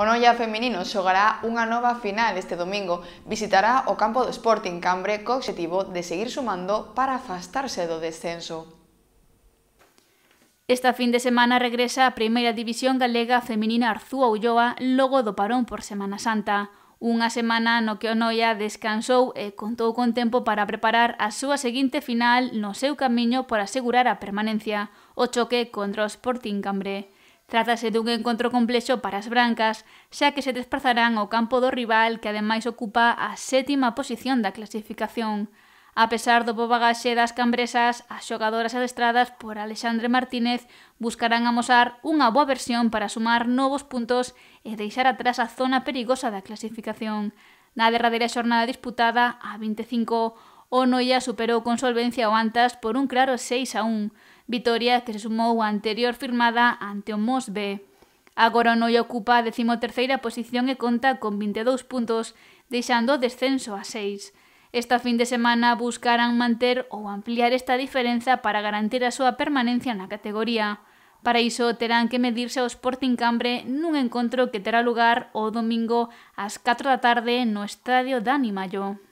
O Noia Feminino xogará unha nova final este domingo. Visitará o campo do Sporting Cambre co objetivo de seguir sumando para afastarse do descenso. Esta fin de semana regresa a Primeira División Galega Feminina Arzúa Ulloa logo do parón por Semana Santa. Unha semana no que o Noia descansou e contou con tempo para preparar a súa seguinte final no seu camiño por asegurar a permanencia, o choque contra o Sporting Cambre. Trátase dun encontro complexo para as brancas, xa que se desplazarán ao campo do rival que ademais ocupa a sétima posición da clasificación. A pesar do bo bagaxe das cambresas, as xogadoras adestradas por Alexandre Martínez buscarán amosar unha boa versión para sumar novos puntos e deixar atrás a zona perigosa da clasificación. Na derradeira xornada disputada, a 25, o Noia superou con solvencia o Antas por un claro 6 a 1, vitoria que se sumou a anterior firmada ante o Mos B. Agora o Noia ocupa a 13ª posición e conta con 22 puntos, deixando o descenso a 6. Esta fin de semana buscarán manter ou ampliar esta diferenza para garantir a súa permanencia na categoría. Para iso terán que medirse ao Sporting Cambre nun encontro que terá lugar o domingo ás 4 da tarde no Estadio Dani Mayo.